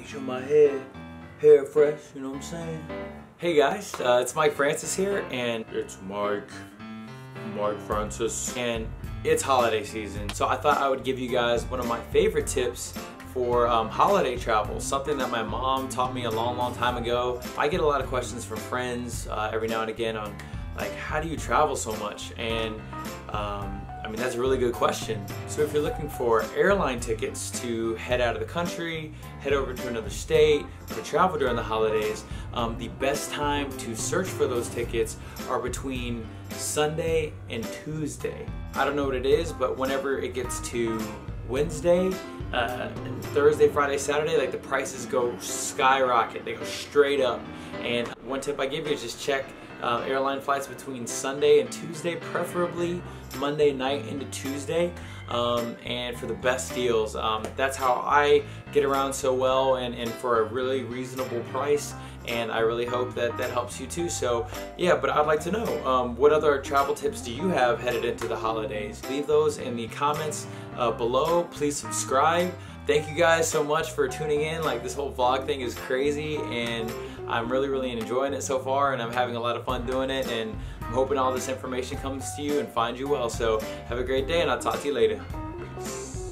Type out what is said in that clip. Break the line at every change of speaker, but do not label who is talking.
make sure my hair, hair fresh, you know what I'm saying? Hey guys, uh, it's Mike Francis here, and it's Mike, Mike Francis, and it's holiday season. So I thought I would give you guys one of my favorite tips for um, holiday travel, something that my mom taught me a long, long time ago. I get a lot of questions from friends uh, every now and again on like, how do you travel so much? And um, I mean, that's a really good question. So if you're looking for airline tickets to head out of the country, head over to another state, or to travel during the holidays, um, the best time to search for those tickets are between Sunday and Tuesday. I don't know what it is, but whenever it gets to Wednesday, uh, and Thursday, Friday, Saturday, like the prices go skyrocket. They go straight up. And one tip I give you is just check uh, airline flights between Sunday and Tuesday, preferably Monday night into Tuesday, um, and for the best deals. Um, that's how I get around so well and, and for a really reasonable price and I really hope that that helps you too. So yeah, but I'd like to know um, what other travel tips do you have headed into the holidays? Leave those in the comments uh, below. Please subscribe. Thank you guys so much for tuning in. Like this whole vlog thing is crazy and I'm really, really enjoying it so far and I'm having a lot of fun doing it and I'm hoping all this information comes to you and finds you well. So have a great day and I'll talk to you later. Peace.